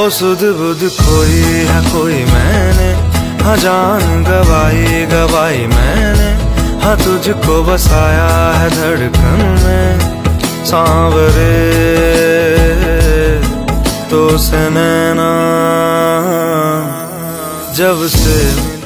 ओ सुध बुध खोई है कोई मैंने। हाँ जान गवाई गवाई मैंने। हाँ तुझको बसाया है धड़कन में। सांवरे तो से नैना जब से